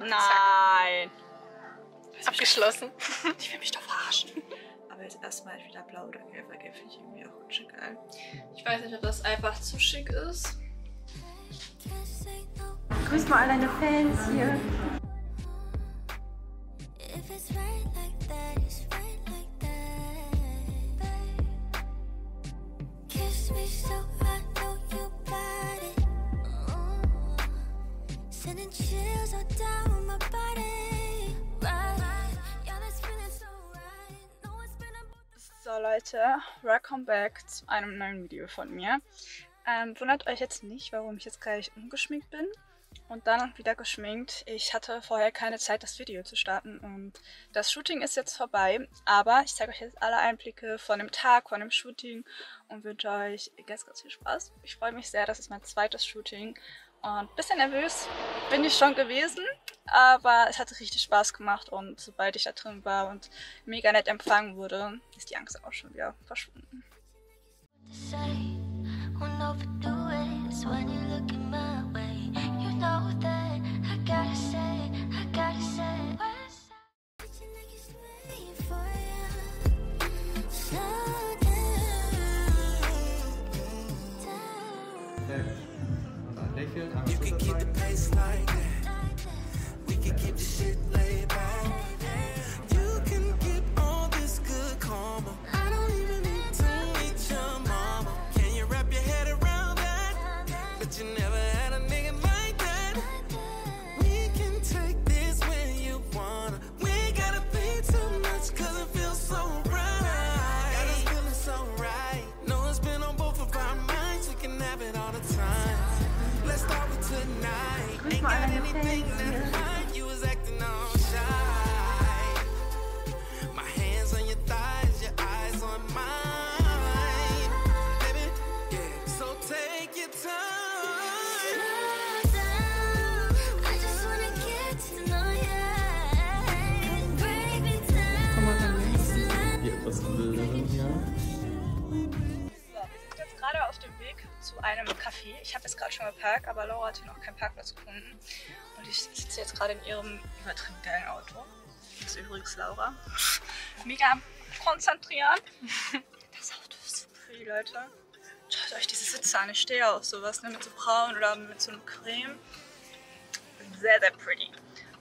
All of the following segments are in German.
Nein. Abgeschlossen. Die will mich doch verarschen. Aber jetzt erstmal wieder blau oder gelb, weil gelb finde ich irgendwie auch schick geil. Ich weiß nicht, ob das einfach zu schick ist. Grüß mal all deine Fans hier. If it's right like that, it's right like that. Kiss me so so Leute, welcome back zu einem neuen Video von mir. Ähm, wundert euch jetzt nicht, warum ich jetzt gleich umgeschminkt bin und dann wieder geschminkt. Ich hatte vorher keine Zeit, das Video zu starten und das Shooting ist jetzt vorbei. Aber ich zeige euch jetzt alle Einblicke von dem Tag, von dem Shooting und wünsche euch ganz, ganz viel Spaß. Ich freue mich sehr, das ist mein zweites Shooting und ein bisschen nervös bin ich schon gewesen, aber es hat richtig Spaß gemacht und sobald ich da drin war und mega nett empfangen wurde, ist die Angst auch schon wieder verschwunden. Won't overdo it. When you look in my way. You know that einem Café. Ich habe schon geparkt, aber Laura hat hier noch keinen Parkplatz gefunden. Und ich sitze jetzt gerade in ihrem übertrieben geilen Auto. Das ist übrigens Laura. Mega konzentrieren. Das Auto ist so pretty, Leute. Schaut euch diese Sitze an. Ich stehe auf sowas, ne? mit so braun oder mit so einem Creme. Sehr, sehr pretty.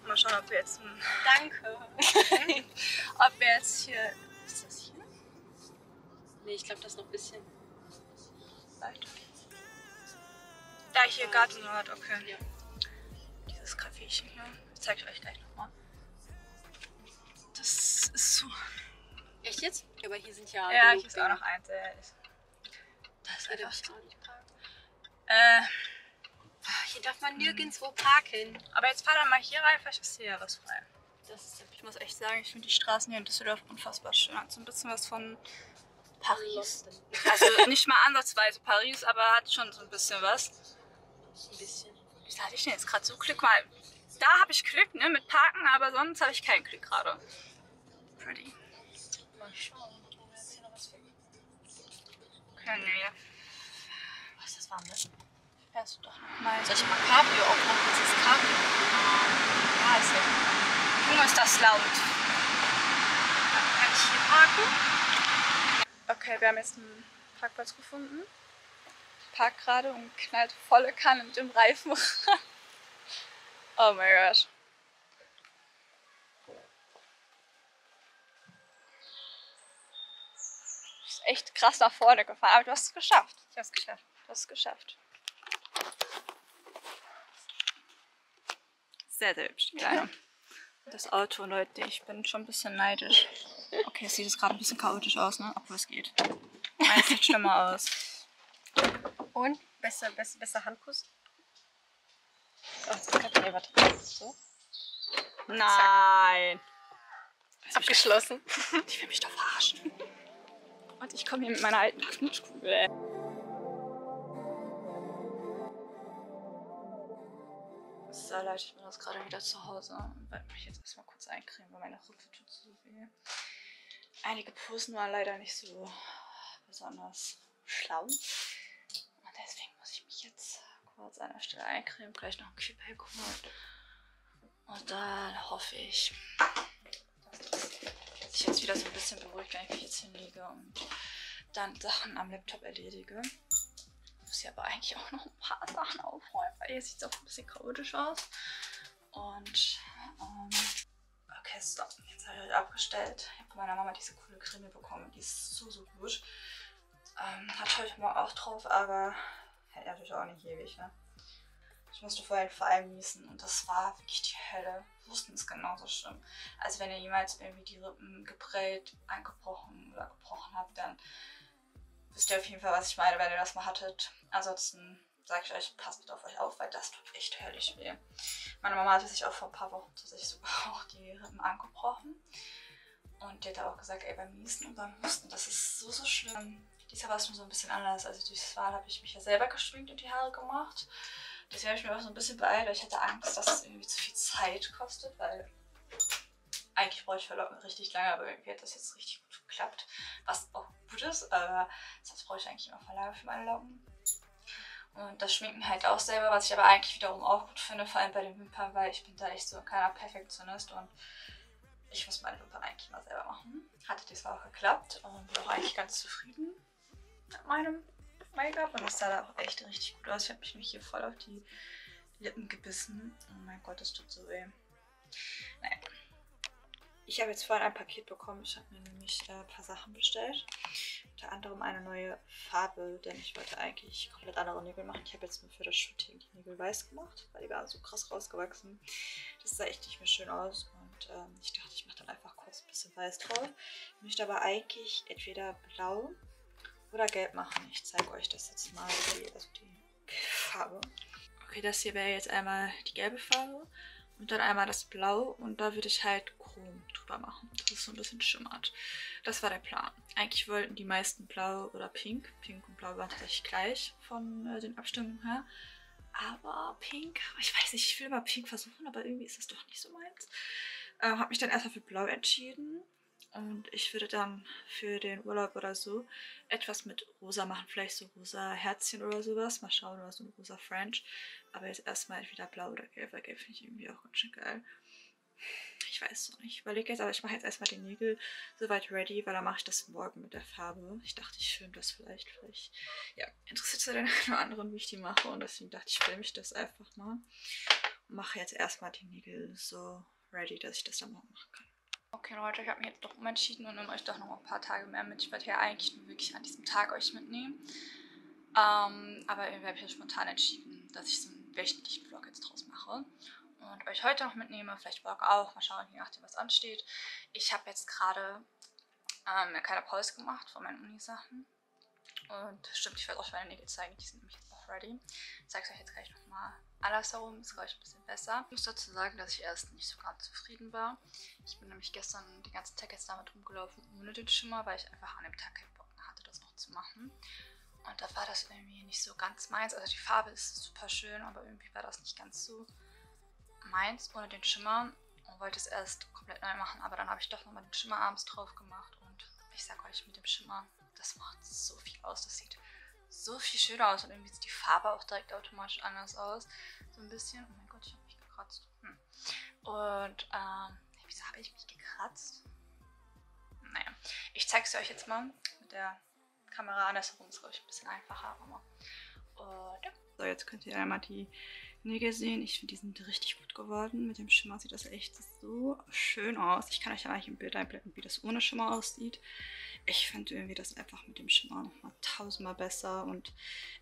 Mal schauen, ob wir jetzt ein Danke. ob wir jetzt hier. Ist das hier? Nee, ich glaube, das ist noch ein bisschen. Vielleicht. Da hier Gartenort, okay. Ja. Dieses Caféchen hier. Ich zeige euch gleich nochmal. Das ist so. Echt jetzt? Ja, aber hier sind ja. Ja, hier ist auch noch eins. äh, Das ist einfach so. nicht parken. Äh, Hier darf man nirgendwo parken. aber jetzt fahr doch mal hier rein, vielleicht ist hier ja was frei. Das ist Ich muss echt sagen, ich finde die Straßen hier in Düsseldorf unfassbar schön. Hat so ein bisschen was von Paris. Also nicht mal ansatzweise Paris, aber hat schon so ein bisschen was. Ein bisschen. Wieso hatte ich denn jetzt gerade so Glück? Mal, da habe ich Glück, ne, mit Parken, aber sonst habe ich kein Glück gerade. Pretty. Mal schauen, hier noch was ist das warm, ne? Fährst du doch noch mal. Soll ich mal Cabrio aufmachen? Das ist Cabrio. Ja, ist ja. Junge, ist das laut. Kann ich hier parken? Okay, wir haben jetzt einen Parkplatz gefunden. Park gerade und knallt volle Kanne mit dem Reifen ran. Oh mein Gott. Du bist echt krass nach vorne gefahren, aber du hast es geschafft. Ich hab's geschafft. Du hast es geschafft. Sehr, sehr hübsch, die Kleine. Das Auto, Leute, ich bin schon ein bisschen neidisch. Okay, es sieht jetzt gerade ein bisschen chaotisch aus, ne? Obwohl es geht. Nein, es sieht schlimmer aus. Und? Besser, besser, besser Handkuss? Oh, das kann nee, warte. So. Nein. Abgeschlossen. Die will mich doch verarschen. Und ich komme hier mit meiner alten Knutschkugel. So Leute, ich bin jetzt gerade wieder zu Hause und werde mich jetzt erstmal kurz eincremen, weil meine Rücken tut so weh. Einige Posen waren leider nicht so besonders schlau. Und deswegen muss ich mich jetzt kurz an der Stelle eincremen, gleich noch ein Kühlpack holen. Und dann hoffe ich, dass sich jetzt wieder so ein bisschen beruhigt, wenn ich mich jetzt hinlege und dann Sachen am Laptop erledige. Ich muss ja aber eigentlich auch noch ein paar Sachen aufräumen, weil hier sieht es auch ein bisschen chaotisch aus. Und, ähm, okay, so, jetzt habe ich euch abgestellt. Ich habe von meiner Mama diese coole Creme bekommen. Die ist so, so gut. Ähm, hat heute mal auch drauf, aber hält natürlich auch nicht ewig, ne? Ich musste vorher vor allem niesen und das war wirklich die Hölle. Husten ist genauso schlimm. Also wenn ihr jemals irgendwie die Rippen geprellt, eingebrochen oder gebrochen habt, dann wisst ihr auf jeden Fall, was ich meine, wenn ihr das mal hattet. Ansonsten sage ich euch, passt bitte auf euch auf, weil das tut echt höllisch weh. Meine Mama hatte sich auch vor ein paar Wochen tatsächlich sogar auch die Rippen angebrochen. Und die hat auch gesagt, ey, beim Niesen und beim Husten, das ist so, so schlimm. Diesmal war es nur so ein bisschen anders. Also durchs Wahl habe ich mich ja selber geschminkt und die Haare gemacht. Deswegen habe ich mir auch so ein bisschen beeilt, weil ich hatte Angst, dass es irgendwie zu viel Zeit kostet, weil eigentlich brauche ich für Locken richtig lange, aber irgendwie hat das jetzt richtig gut geklappt. Was auch gut ist, aber sonst brauche ich eigentlich immer voll für meine Locken. Und das Schminken halt auch selber, was ich aber eigentlich wiederum auch gut finde, vor allem bei den Wimpern, weil ich bin da echt so ein kleiner Perfektionist und ich muss meine Wimpern eigentlich mal selber machen. Hatte diesmal auch geklappt und bin auch eigentlich ganz zufrieden mit meinem Make-up und das sah da auch echt richtig gut aus. Ich habe mich hier voll auf die Lippen gebissen. Oh mein Gott, das tut so weh. Naja. Ich habe jetzt vorhin ein Paket bekommen. Ich habe mir nämlich äh, ein paar Sachen bestellt. Unter anderem eine neue Farbe, denn ich wollte eigentlich komplett andere Nägel machen. Ich habe jetzt nur für das Shooting die Nägel weiß gemacht, weil die waren so krass rausgewachsen. Das sah echt nicht mehr schön aus und ähm, ich dachte, ich mache dann einfach kurz ein bisschen weiß drauf. Ich möchte aber eigentlich entweder blau oder gelb machen. Ich zeige euch das jetzt mal, die, also die Farbe. Okay, das hier wäre jetzt einmal die gelbe Farbe und dann einmal das Blau und da würde ich halt Chrom drüber machen, dass es so ein bisschen schimmert. Das war der Plan. Eigentlich wollten die meisten Blau oder Pink. Pink und Blau waren tatsächlich gleich von äh, den Abstimmungen her. Aber Pink, ich weiß nicht, ich will mal Pink versuchen, aber irgendwie ist das doch nicht so meins. Äh, habe mich dann erstmal für Blau entschieden. Und ich würde dann für den Urlaub oder so etwas mit rosa machen. Vielleicht so rosa Herzchen oder sowas. Mal schauen, oder so ein rosa French. Aber jetzt erstmal entweder blau oder gelb, weil gelb finde ich irgendwie auch ganz schön geil. Ich weiß noch nicht. Ich überlege jetzt, aber ich mache jetzt erstmal die Nägel soweit ready, weil dann mache ich das morgen mit der Farbe. Ich dachte, ich filme das vielleicht. Vielleicht, ja, interessiert es ja den einen oder anderen, wie ich die mache. Und deswegen dachte ich, filme ich das einfach mal. Und mache jetzt erstmal die Nägel so ready, dass ich das dann morgen machen kann. Okay Leute, ich habe mich jetzt doch umentschieden und nehme euch doch noch ein paar Tage mehr mit. Ich werde ja eigentlich nur wirklich an diesem Tag euch mitnehmen. Ähm, aber irgendwie habe ich ja spontan entschieden, dass ich so einen wöchentlichen Vlog jetzt draus mache. Und euch heute noch mitnehme, vielleicht morgen auch. Mal schauen, je nachdem was ansteht. Ich habe jetzt gerade ähm, eine kleine Pause gemacht von meinen Uni-Sachen. Und stimmt, ich werde euch meine Nägel zeigen. Die sind nämlich jetzt ready. Ich zeige es euch jetzt gleich nochmal andersherum. Ist, glaube ich, ein bisschen besser. Ich muss dazu sagen, dass ich erst nicht so ganz zufrieden war. Ich bin nämlich gestern den ganzen Tag jetzt damit rumgelaufen, ohne den Schimmer, weil ich einfach an dem Tag keinen Bock mehr hatte, das noch zu machen. Und da war das irgendwie nicht so ganz meins. Also die Farbe ist super schön, aber irgendwie war das nicht ganz so meins ohne den Schimmer. Und wollte es erst komplett neu machen, aber dann habe ich doch nochmal den Schimmer abends drauf gemacht. Und ich sag euch, mit dem Schimmer, das macht so viel aus. Das sieht so viel schöner aus und irgendwie sieht die Farbe auch direkt automatisch anders aus. So ein bisschen. Oh mein Gott, ich habe mich gekratzt. Hm. Und, ähm, wieso habe ich mich gekratzt? Naja, ich zeige es euch jetzt mal mit der Kamera andersherum. Ist, glaube ich, ein bisschen einfacher. Aber, und, ja. So, jetzt könnt ihr einmal die Nägel sehen. Ich finde, die sind richtig gut geworden. Mit dem Schimmer sieht das echt so schön aus. Ich kann euch ja eigentlich im Bild einblenden, wie das ohne Schimmer aussieht. Ich finde irgendwie das einfach mit dem Schimmer nochmal tausendmal besser. Und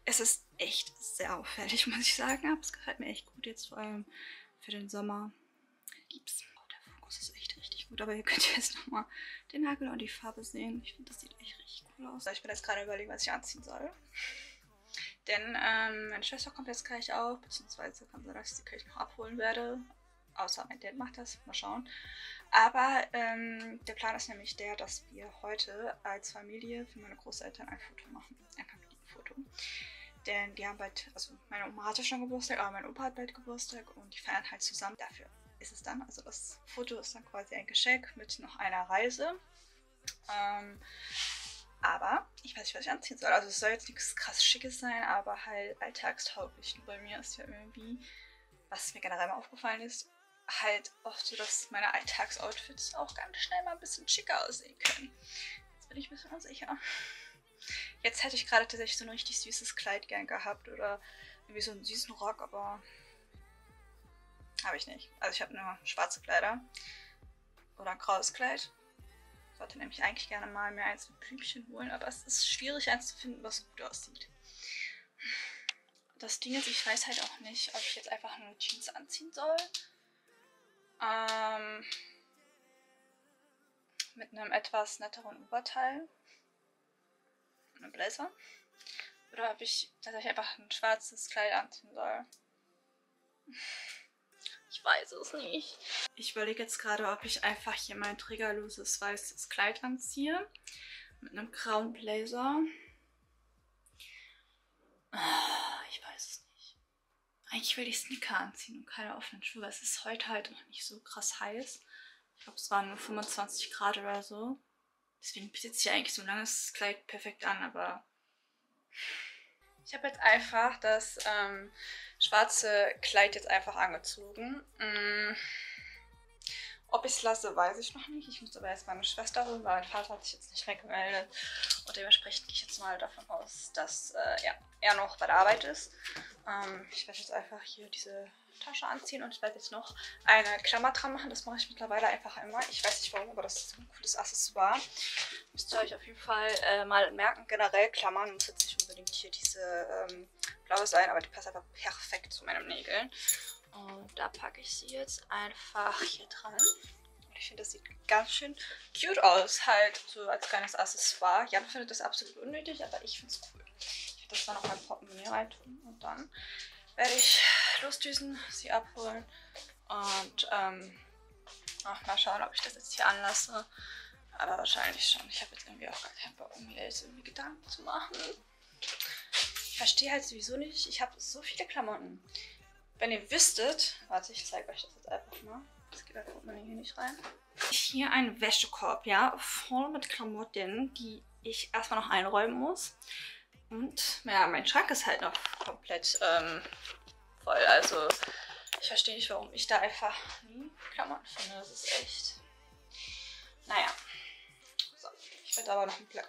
es ist echt sehr auffällig, muss ich sagen. Aber es gefällt mir echt gut jetzt, vor allem für den Sommer. Lieb's. Oh, der Fokus ist echt richtig gut. Aber ihr könnt jetzt nochmal den Nagel und die Farbe sehen. Ich finde, das sieht echt richtig cool aus. Ich bin jetzt gerade überlegen, was ich anziehen soll. Denn ähm, meine Schwester kommt jetzt gleich auch, beziehungsweise kann sein, dass ich sie gleich noch abholen werde. Außer mein Dad macht das, mal schauen. Aber ähm, der Plan ist nämlich der, dass wir heute als Familie für meine Großeltern ein Foto machen. Ein Familienfoto. Denn die haben bald, also meine Oma hatte schon Geburtstag, aber mein Opa hat bald Geburtstag und die feiern halt zusammen. Dafür ist es dann, also das Foto ist dann quasi ein Geschenk mit noch einer Reise. Ähm, Aber ich weiß nicht, was ich anziehen soll. Also es soll jetzt nichts krass Schickes sein, aber halt alltagstauglich. Und bei mir ist ja irgendwie, was mir generell mal aufgefallen ist, halt oft so, dass meine Alltagsoutfits auch ganz schnell mal ein bisschen schicker aussehen können. Jetzt bin ich ein bisschen unsicher. Jetzt hätte ich gerade tatsächlich so ein richtig süßes Kleid gern gehabt oder irgendwie so einen süßen Rock, aber habe ich nicht. Also ich habe nur schwarze Kleider oder ein graues Kleid. Ich sollte nämlich eigentlich gerne mal mir eins mit Blümchen holen, aber es ist schwierig, eins zu finden, was gut aussieht. Das Ding ist, ich weiß halt auch nicht, ob ich jetzt einfach nur Jeans anziehen soll. Ähm, mit einem etwas netteren Oberteil. Einem Blazer. Oder ob ich tatsächlich einfach ein schwarzes Kleid anziehen soll. Ich weiß es nicht. Ich überlege jetzt gerade, ob ich einfach hier mein trägerloses weißes Kleid anziehe. Mit einem grauen Blazer. Ah, Ich weiß es. Eigentlich will ich Sneaker anziehen und keine offenen Schuhe. Es ist heute halt noch nicht so krass heiß. Ich glaube, es waren nur 25 Grad oder so. Deswegen besitze ich eigentlich so ein langes Kleid perfekt an, aber ich habe jetzt einfach das ähm, schwarze Kleid jetzt einfach angezogen. Mm. Ob ich es lasse, weiß ich noch nicht. Ich muss aber erst meine Schwester holen, weil mein Vater hat sich jetzt nicht mehr gemeldet. Und dementsprechend gehe ich jetzt mal davon aus, dass äh, ja, er noch bei der Arbeit ist. Ähm, ich werde jetzt einfach hier diese Tasche anziehen und ich werde jetzt noch eine Klammer dran machen. Das mache ich mittlerweile einfach immer. Ich weiß nicht warum, aber das ist ein cooles Accessoire. Müsst ihr euch auf jeden Fall äh, mal merken. Generell Klammern muss jetzt nicht unbedingt hier diese ähm, blaue sein, aber die passt einfach perfekt zu meinen Nägeln. Und da packe ich sie jetzt einfach hier dran. Ich finde, das sieht ganz schön cute aus, halt so als kleines Accessoire. Jan findet das absolut unnötig, aber ich finde es cool. Ich werde das dann noch mein Portemonnaie reintun und dann werde ich losdüsen, sie abholen und ähm, ach, mal schauen, ob ich das jetzt hier anlasse. Aber wahrscheinlich schon. Ich habe jetzt irgendwie auch gar keinen Bock, mir jetzt irgendwie Gedanken zu machen. Ich verstehe halt sowieso nicht. Ich habe so viele Klamotten. Wenn ihr wüsstet, warte, ich zeige euch das jetzt einfach mal. Das geht bei Portemonnaie hier nicht rein. Hier ein Wäschekorb, ja, voll mit Klamotten, die ich erstmal noch einräumen muss. Und ja, mein Schrank ist halt noch komplett ähm, voll. Also ich verstehe nicht, warum ich da einfach nie Klamotten finde. Das ist echt. Naja. So, ich werde aber noch eine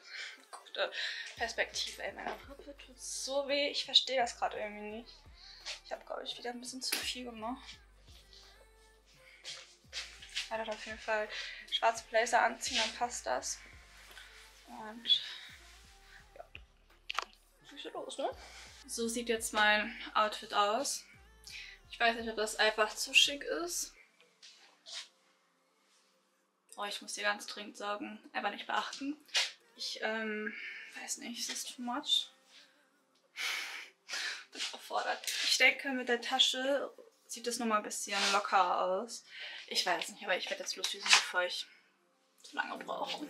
gute Perspektive. Ey, meine Rippe tut so weh. Ich verstehe das gerade irgendwie nicht. Ich habe, glaube ich, wieder ein bisschen zu viel gemacht. Ich werde auf jeden Fall schwarze Blazer anziehen, dann passt das. Und ja, Füße los, ne? So sieht jetzt mein Outfit aus. Ich weiß nicht, ob das einfach zu schick ist. Oh, ich muss dir ganz dringend sagen, einfach nicht beachten. Ich, ähm, weiß nicht, ist das too much? Überfordert. Ich denke, mit der Tasche sieht es nochmal ein bisschen locker aus. Ich weiß nicht, aber ich werde jetzt losdüsen, bevor ich zu lange brauche.